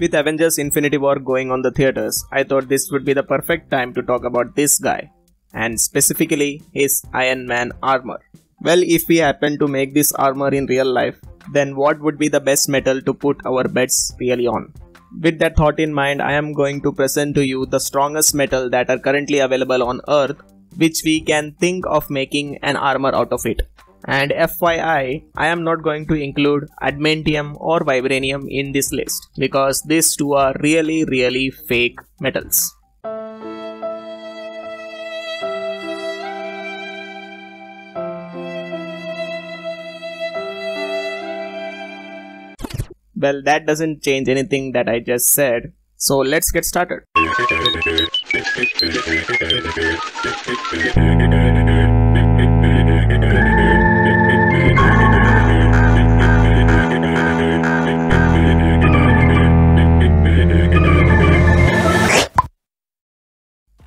With Avengers Infinity War going on the theaters, I thought this would be the perfect time to talk about this guy, and specifically his Iron Man armor. Well, if we happen to make this armor in real life, then what would be the best metal to put our beds really on? With that thought in mind, I am going to present to you the strongest metal that are currently available on earth, which we can think of making an armor out of it. And FYI, I am not going to include adamantium or vibranium in this list because these two are really really fake metals. Well, that doesn't change anything that I just said. So let's get started.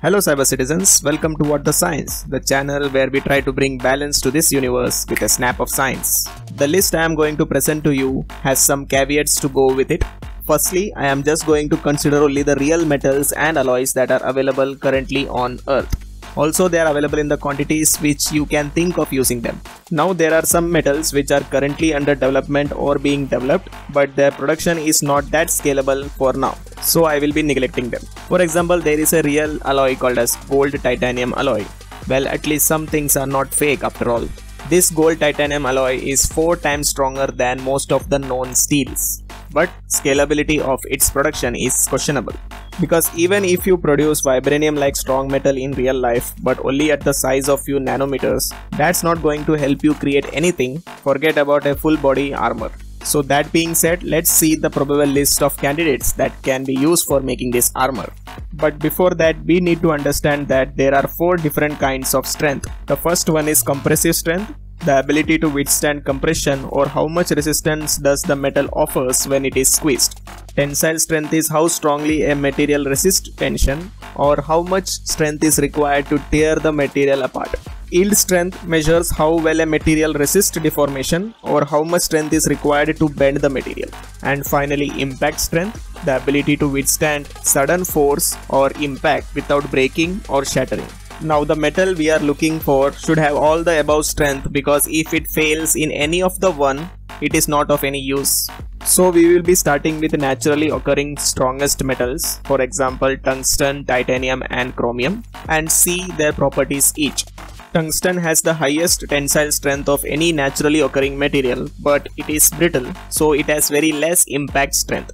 Hello cyber citizens, welcome to What the Science, the channel where we try to bring balance to this universe with a snap of science. The list I am going to present to you has some caveats to go with it. Firstly, I am just going to consider only the real metals and alloys that are available currently on earth. Also they are available in the quantities which you can think of using them. Now there are some metals which are currently under development or being developed but their production is not that scalable for now. So I will be neglecting them. For example there is a real alloy called as gold titanium alloy. Well at least some things are not fake after all. This gold titanium alloy is 4 times stronger than most of the known steels but scalability of its production is questionable. Because even if you produce vibranium like strong metal in real life but only at the size of few nanometers, that's not going to help you create anything, forget about a full body armor. So that being said, let's see the probable list of candidates that can be used for making this armor. But before that, we need to understand that there are four different kinds of strength. The first one is compressive strength, the ability to withstand compression or how much resistance does the metal offers when it is squeezed. Tensile strength is how strongly a material resists tension or how much strength is required to tear the material apart. Yield strength measures how well a material resists deformation or how much strength is required to bend the material. And finally, impact strength, the ability to withstand sudden force or impact without breaking or shattering. Now the metal we are looking for should have all the above strength because if it fails in any of the one, it is not of any use. So we will be starting with naturally occurring strongest metals, for example tungsten, titanium and chromium and see their properties each. Tungsten has the highest tensile strength of any naturally occurring material but it is brittle so it has very less impact strength.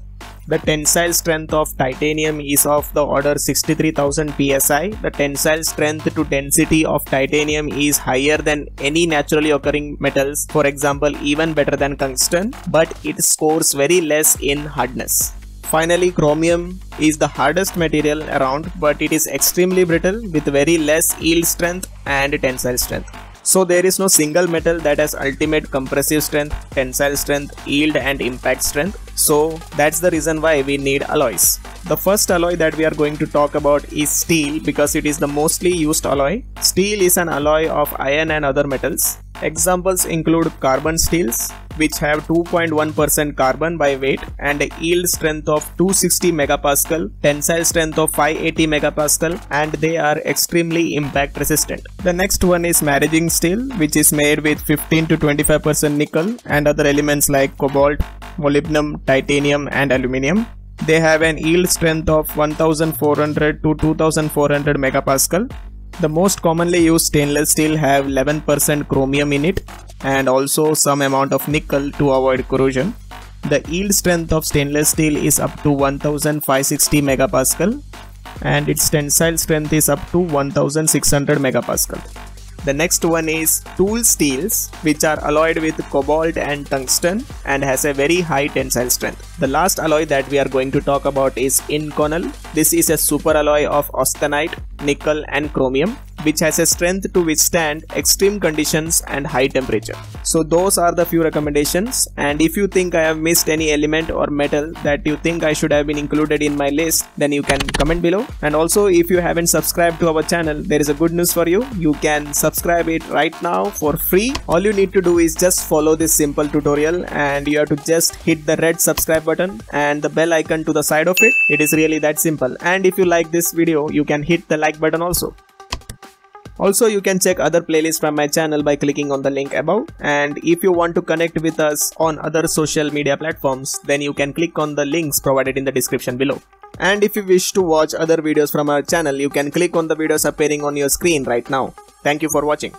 The tensile strength of titanium is of the order 63,000 psi. The tensile strength to density of titanium is higher than any naturally occurring metals, for example even better than tungsten, but it scores very less in hardness. Finally, chromium is the hardest material around, but it is extremely brittle with very less yield strength and tensile strength. So there is no single metal that has ultimate compressive strength, tensile strength, yield and impact strength. So that's the reason why we need alloys. The first alloy that we are going to talk about is steel because it is the mostly used alloy. Steel is an alloy of iron and other metals. Examples include carbon steels, which have 2.1% carbon by weight and a yield strength of 260 megapascal, tensile strength of 580 megapascal, and they are extremely impact resistant. The next one is maraging steel, which is made with 15 to 25% nickel and other elements like cobalt, molybdenum, titanium, and aluminium. They have an yield strength of 1400 to 2400 megapascal the most commonly used stainless steel have 11% chromium in it and also some amount of nickel to avoid corrosion. The yield strength of stainless steel is up to 1560 megapascal and its tensile strength is up to 1600 megapascal. The next one is tool steels which are alloyed with cobalt and tungsten and has a very high tensile strength. The last alloy that we are going to talk about is Inconel. This is a super alloy of austenite, nickel and chromium. Which has a strength to withstand extreme conditions and high temperature. So those are the few recommendations. And if you think I have missed any element or metal that you think I should have been included in my list then you can comment below. And also if you haven't subscribed to our channel there is a good news for you. You can subscribe it right now for free. All you need to do is just follow this simple tutorial and you have to just hit the red subscribe button and the bell icon to the side of it. It is really that simple. And if you like this video you can hit the like button also also, you can check other playlists from my channel by clicking on the link above. And if you want to connect with us on other social media platforms, then you can click on the links provided in the description below. And if you wish to watch other videos from our channel, you can click on the videos appearing on your screen right now. Thank you for watching.